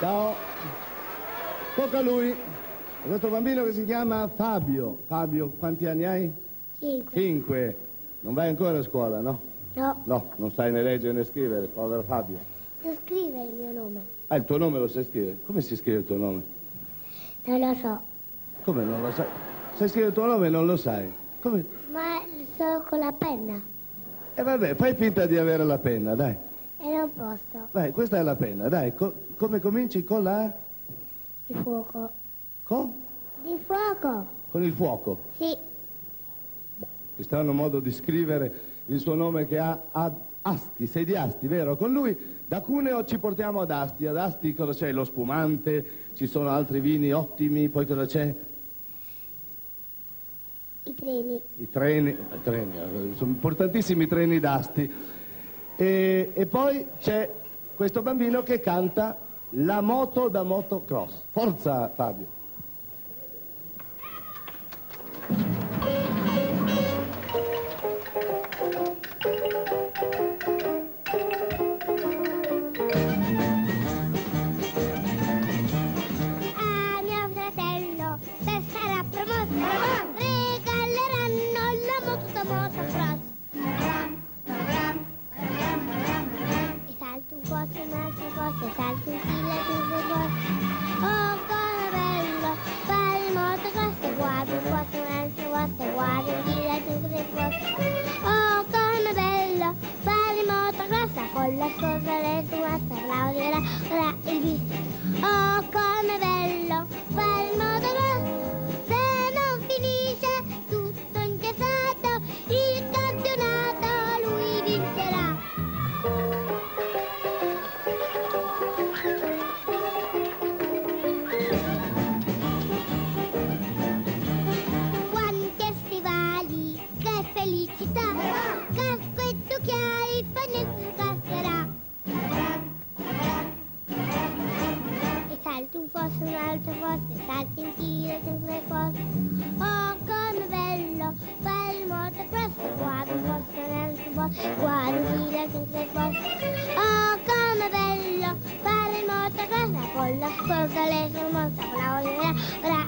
Ciao. Tocca a lui. Questo bambino che si chiama Fabio. Fabio, quanti anni hai? Cinque. Cinque. Non vai ancora a scuola, no? No, No, non sai né leggere né scrivere, povero Fabio. non scrivere il mio nome. Ah, il tuo nome lo sai scrivere? Come si scrive il tuo nome? Non lo so, Come non lo sai? Sai scrivere il tuo nome e non lo sai? Come? ma solo con la penna. E vabbè, fai finta di avere la penna, dai. Non posso. Dai, questa è la penna, dai. Co- come cominci? Con la... Di fuoco. Con? Di fuoco? Con il fuoco. Sì, Che strano modo di scrivere il suo nome che ha, ha Asti, sei di Asti, vero? Con lui da Cuneo ci portiamo ad Asti. Ad Asti cosa c'è? Lo spumante, ci sono altri vini ottimi, poi cosa c'è? i treni. I treni, i treni, eh, sono importantissimi i treni d'Asti. E, e poi c'è questo bambino che canta la moto da motocross. Forza Fabio. fosse un'altra fosse salti in giro sempre fosse oh, oh come bello fare il motocross moto questo quadro fosse un'altra fosse quadro gira sempre fosse oh come bello fare il moto questa con la scorta le sue mosse con la